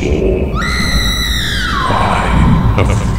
soul. I have